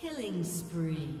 Killing spree.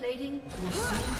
Plating? Will soon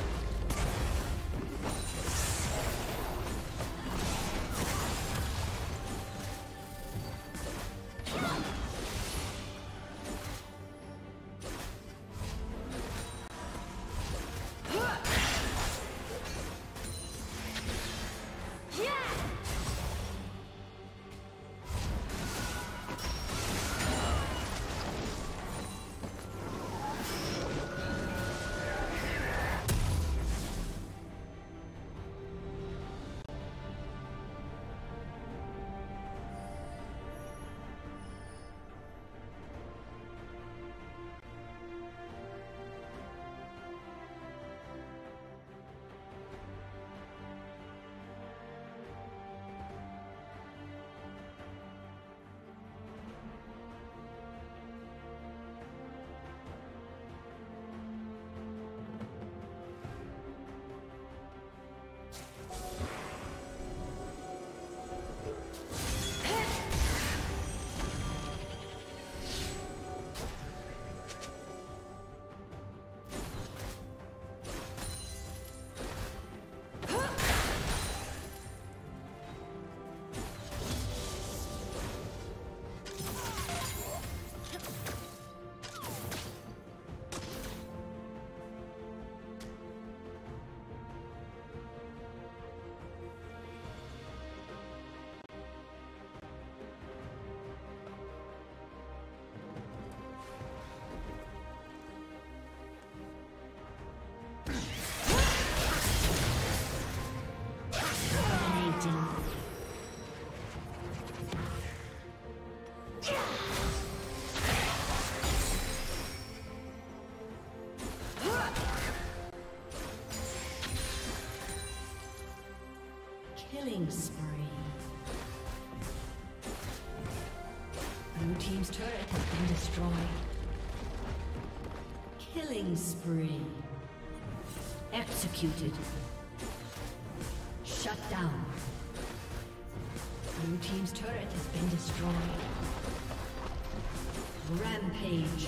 Destroyed. Killing spree. Executed. Shut down. Blue Team's turret has been destroyed. Rampage.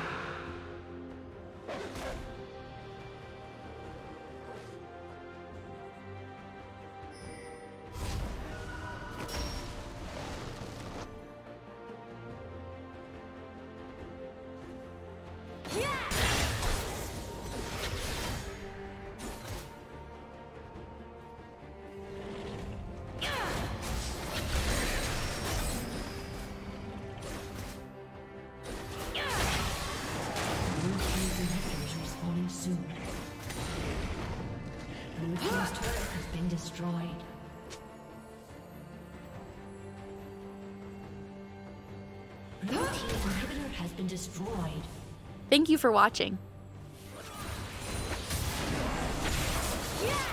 Destroyed. Blue team's inhibitor has been destroyed. Thank you for watching. Yeah!